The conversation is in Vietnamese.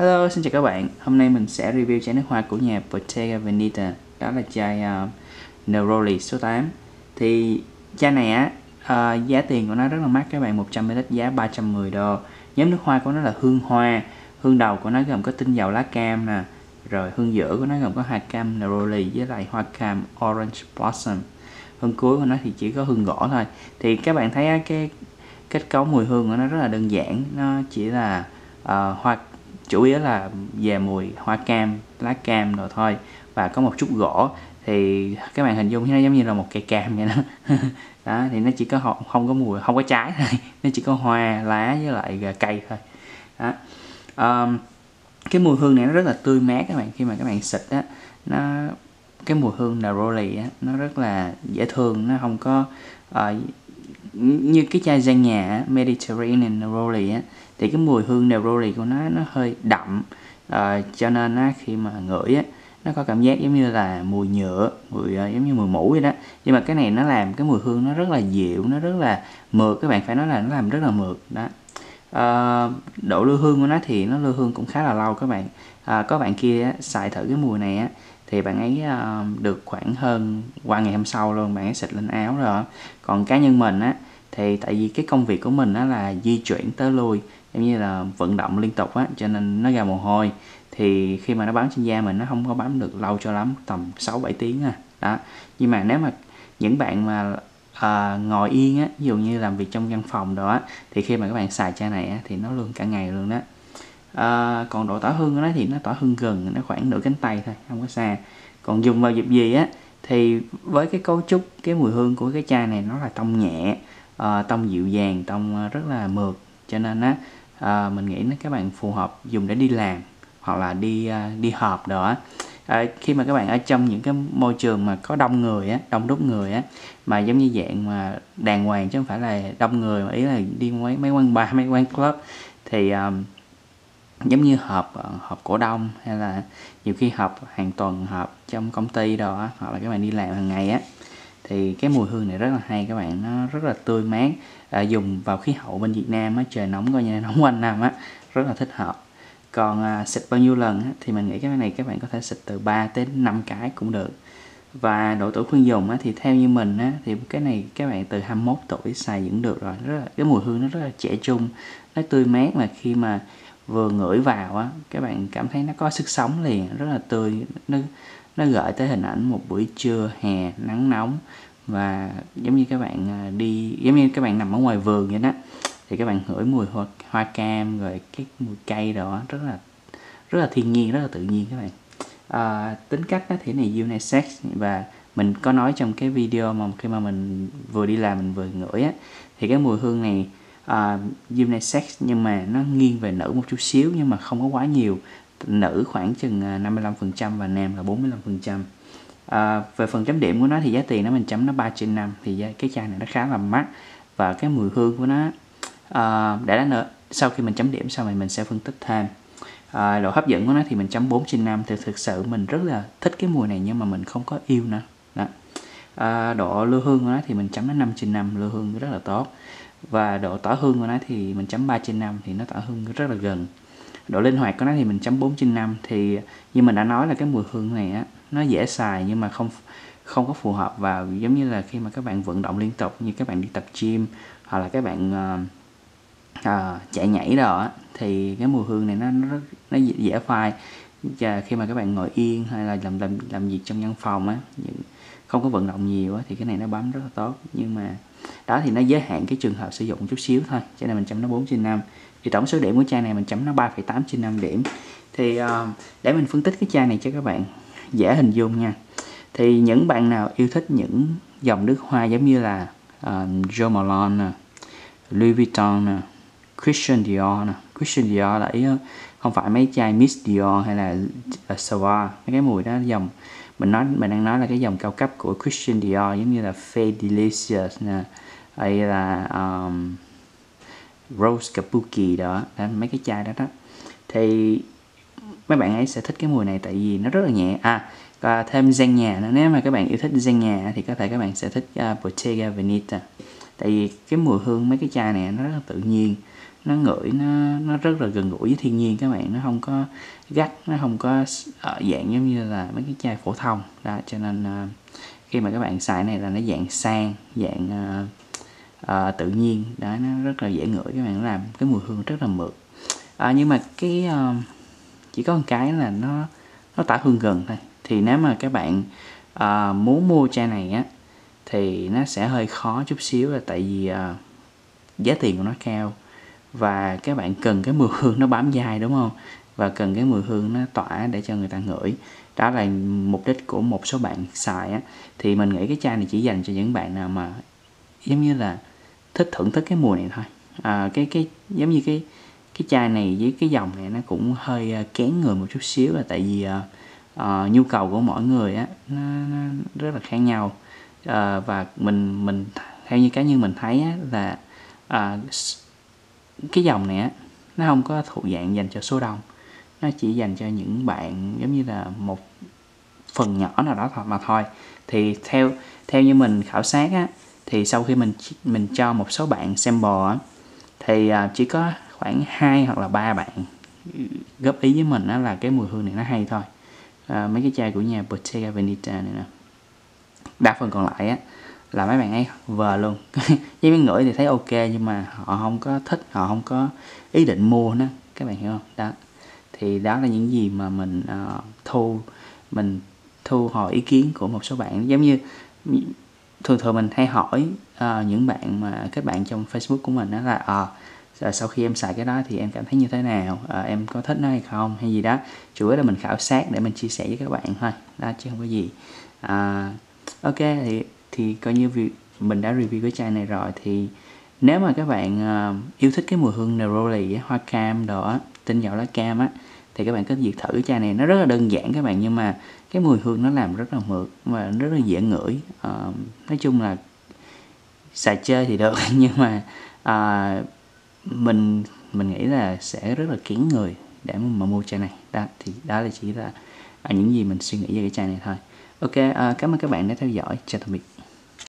Hello, xin chào các bạn. Hôm nay mình sẽ review chai nước hoa của nhà Bottega Veneta. Đó là chai uh, Neroli số 8. Thì chai này á, uh, giá tiền của nó rất là mắc các bạn, 100ml giá 310 đô. Nhóm nước hoa của nó là hương hoa. Hương đầu của nó gồm có tinh dầu lá cam nè. Rồi hương giữa của nó gồm có hạt cam Neroli với lại hoa cam Orange Blossom. Hương cuối của nó thì chỉ có hương gỗ thôi. Thì các bạn thấy á, cái kết cấu mùi hương của nó rất là đơn giản. Nó chỉ là uh, hoa chủ yếu là về mùi hoa cam lá cam rồi thôi. Và có một chút gỗ thì các bạn hình dung nó giống như là một cây cam vậy đó. Đó thì nó chỉ có không, không có mùi không có trái thôi. Nó chỉ có hoa lá với lại cây thôi. Đó. Um, cái mùi hương này nó rất là tươi mát các bạn. Khi mà các bạn xịt á nó cái mùi hương là á nó rất là dễ thương nó không có uh, như cái chai gian nhà Mediterranean Neroli á thì cái mùi hương neroli của nó nó hơi đậm. Uh, cho nên á, khi mà ngửi á nó có cảm giác giống như là mùi nhựa mùi uh, giống như mùi mũ vậy đó. Nhưng mà cái này nó làm cái mùi hương nó rất là dịu nó rất là mượt các bạn phải nói là nó làm rất là mượt đó. Uh, độ lưu hương của nó thì nó lưu hương cũng khá là lâu các bạn. Uh, có bạn kia á, xài thử cái mùi này á thì bạn ấy uh, được khoảng hơn qua ngày hôm sau luôn bạn ấy xịt lên áo rồi. Còn cá nhân mình á thì tại vì cái công việc của mình á là di chuyển tới lui giống như là vận động liên tục á cho nên nó ra mồ hôi. Thì khi mà nó bám trên da mình nó không có bám được lâu cho lắm tầm 6 7 tiếng à. Đó. Nhưng mà nếu mà những bạn mà à, ngồi yên á ví dụ như làm việc trong văn phòng đó thì khi mà các bạn xài chai này á, thì nó luôn cả ngày luôn đó à, còn độ tỏa hương của nó thì nó tỏa hương gần nó khoảng nửa cánh tay thôi không có xa. Còn dùng vào dịp gì á thì với cái cấu trúc cái mùi hương của cái chai này nó là tông nhẹ à, tông dịu dàng tông à, rất là mượt. Cho nên á à, mình nghĩ các bạn phù hợp dùng để đi làm hoặc là đi à, đi họp đó à, khi mà các bạn ở trong những cái môi trường mà có đông người á đông đúc người á mà giống như dạng mà đàng hoàng chứ không phải là đông người mà ý là đi mấy mấy quán bar mấy quán club thì um, giống như họp ờ, họp cổ đông hay là nhiều khi họp hàng tuần họp trong công ty đó hoặc là các bạn đi làm hàng ngày á thì cái mùi hương này rất là hay các bạn nó rất là tươi mát. À, dùng vào khí hậu bên Việt Nam á trời nóng coi như là nóng quanh năm á rất là thích hợp. Còn à, xịt bao nhiêu lần á, thì mình nghĩ cái này các bạn có thể xịt từ 3 đến 5 cái cũng được. Và độ tuổi khuyên dùng á, thì theo như mình á, thì cái này các bạn từ 21 tuổi xài vẫn được rồi rất là, cái mùi hương nó rất là trẻ trung nó tươi mát mà khi mà vừa ngửi vào á các bạn cảm thấy nó có sức sống liền rất là tươi nó nó gợi tới hình ảnh một buổi trưa hè nắng nóng và giống như các bạn à, đi giống như các bạn nằm ở ngoài vườn vậy đó thì các bạn ngửi mùi hoa, hoa cam rồi cái mùi cây đó rất là rất là thiên nhiên rất là tự nhiên các bạn. À, tính cách nó thì này unisex và mình có nói trong cái video mà khi mà mình vừa đi làm mình vừa ngửi á thì cái mùi hương này À, uh, unisex nhưng mà nó nghiêng về nữ một chút xíu nhưng mà không có quá nhiều. Nữ khoảng chừng à, 55% và nam là 45% à, về phần chấm điểm của nó thì giá tiền nó mình chấm nó 3 trên 5 thì cái chai này nó khá là mắc. Và cái mùi hương của nó à, để đã nữa. Sau khi mình chấm điểm xong thì mình sẽ phân tích thêm. À, độ hấp dẫn của nó thì mình chấm 4 trên 5 thì thực sự mình rất là thích cái mùi này nhưng mà mình không có yêu nó. Đó. À, độ lưu hương của nó thì mình chấm nó 5 trên 5 lưu hương rất là tốt và độ tỏa hương của nó thì mình chấm 3 trên 5 thì nó tỏa hương rất là gần. Độ linh hoạt của nó thì mình chấm 4 trên 5 thì như mình đã nói là cái mùi hương này á nó dễ xài nhưng mà không không có phù hợp vào giống như là khi mà các bạn vận động liên tục như các bạn đi tập gym hoặc là các bạn uh, uh, chạy nhảy đó thì cái mùi hương này nó nó rất nó dễ phai. Và khi mà các bạn ngồi yên hay là làm làm làm việc trong văn phòng á không có vận động nhiều thì cái này nó bám rất là tốt. Nhưng mà đó thì nó giới hạn cái trường hợp sử dụng chút xíu thôi cho nên mình chấm nó 4 trên 5 thì tổng số điểm của chai này mình chấm nó 3,8 trên 5 điểm. Thì uh, để mình phân tích cái chai này cho các bạn dễ hình dung nha. Thì những bạn nào yêu thích những dòng nước hoa giống như là uh, Jo Malone nè Louis Vuitton nè Christian Dior nè Christian Dior là ý ờ, không phải mấy chai Miss Dior hay là uh, mấy cái mùi đó dòng mình nói mình đang nói là cái dòng cao cấp của Christian Dior giống như là Faye Delicious nè hay là um, Rose Kabuki đó, đó mấy cái chai đó đó. Thì mấy bạn ấy sẽ thích cái mùi này tại vì nó rất là nhẹ. À và thêm gen nhà nữa. Nếu mà các bạn yêu thích gen nhà thì có thể các bạn sẽ thích uh, Bottega Veneta. Tại vì cái mùi hương mấy cái chai này nó rất là tự nhiên nó ngửi nó nó rất là gần gũi với thiên nhiên các bạn. Nó không có gắt nó không có ở dạng giống như là mấy cái chai phổ thông. Đó cho nên uh, khi mà các bạn xài này là nó dạng sang dạng uh, uh, tự nhiên. Đó nó rất là dễ ngửi các bạn làm cái mùi hương rất là mượt. Uh, nhưng mà cái uh, chỉ có một cái là nó nó tỏa hương gần thôi. Thì nếu mà các bạn uh, muốn mua chai này á thì nó sẽ hơi khó chút xíu là tại vì uh, giá tiền của nó cao và các bạn cần cái mùi hương nó bám dai đúng không? Và cần cái mùi hương nó tỏa để cho người ta ngửi. Đó là mục đích của một số bạn xài á. Thì mình nghĩ cái chai này chỉ dành cho những bạn nào mà giống như là thích thưởng thức cái mùi này thôi. À, cái cái giống như cái cái chai này với cái dòng này nó cũng hơi à, kén người một chút xíu là tại vì uh, uh, nhu cầu của mỗi người á nó, nó rất là khác nhau. Uh, và mình mình theo như cá nhân mình thấy á, là uh, cái dòng này á nó không có thuộc dạng dành cho số đông. Nó chỉ dành cho những bạn giống như là một phần nhỏ nào đó thôi mà thôi. Thì theo theo như mình khảo sát á thì sau khi mình mình cho một số bạn sample á thì à, chỉ có khoảng hai hoặc là ba bạn góp ý với mình đó là cái mùi hương này nó hay thôi. À, mấy cái chai của nhà Bottega Veneta này nè. Đa phần còn lại á là mấy bạn ấy vờ luôn. Với miếng ngửi thì thấy ok nhưng mà họ không có thích họ không có ý định mua nữa. Các bạn hiểu không? Đó. Thì đó là những gì mà mình uh, thu mình thu hồi ý kiến của một số bạn. Giống như thường thường mình hay hỏi uh, những bạn mà các bạn trong Facebook của mình đó là uh, sau khi em xài cái đó thì em cảm thấy như thế nào? À, em có thích nó hay không? hay gì đó. Chủ yếu là mình khảo sát để mình chia sẻ với các bạn thôi. Đó chứ không có gì. À, ok thì thì coi như việc mình đã review cái chai này rồi thì nếu mà các bạn uh, yêu thích cái mùi hương neroli hoa cam đồ á tinh dầu lá cam á thì các bạn có việc thử cái chai này. Nó rất là đơn giản các bạn nhưng mà cái mùi hương nó làm rất là mượt và rất là dễ ngửi. Uh, nói chung là xài chơi thì được nhưng mà uh, mình mình nghĩ là sẽ rất là kiến người để mà mua chai này. Đó thì đó là chỉ là những gì mình suy nghĩ về cái chai này thôi. Ok uh, cảm ơn các bạn đã theo dõi. Chào tạm biệt.